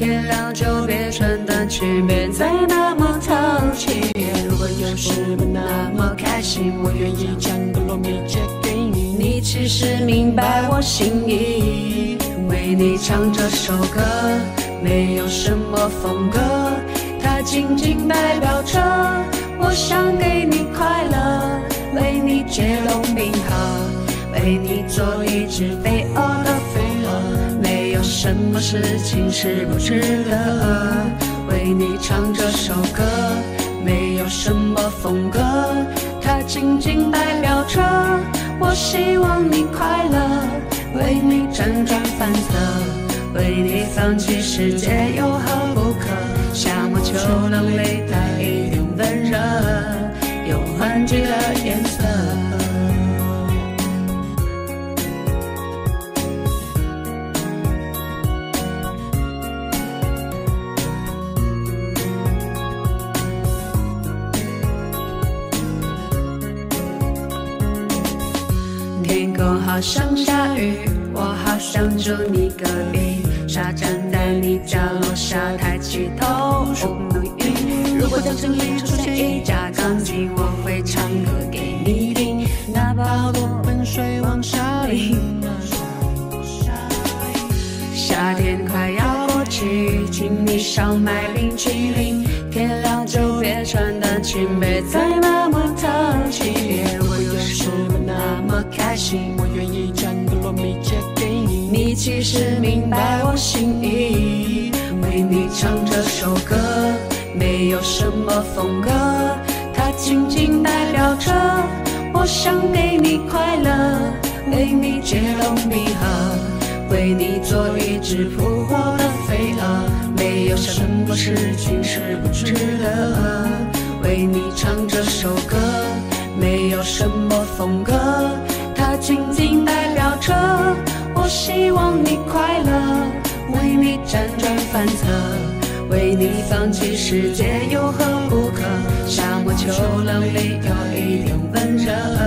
天亮就别穿短裙，别再那么淘气。如果有时不那么开心，我愿意将个糯米借给你。你其实明白我心意，为你唱这首歌，没有什么风格，它仅仅代表着我想给你快乐，为你接龙冰河，为你做一只飞蛾，什么事情是不值得，为你唱这首歌，没有什么风格，它仅仅代表着我希望你快乐，为你辗转反侧，为你放弃世界有何不可？夏末秋凉里带一点温热，有欢聚的我。好想下雨，我好想住你隔壁。沙站在你角落下，抬起头望雨。如果将城里出现一架钢琴，我会唱歌给你听，哪怕我奔水往下淋。夏天快要过去，请你少买冰淇淋。天亮就别穿短裙，别再那么淘气。如果有时不那么开心，其实明白我心意，为你唱这首歌，没有什么风格，它仅仅代表着我想给你快乐，为你解冻闭合，为你做一只扑火的飞蛾，没有什么事情是不值得，为你唱这首歌，没有什么风格，它仅仅你快乐，为你辗转反侧，为你放弃世界有何不可？夏末秋凉里有一点温热。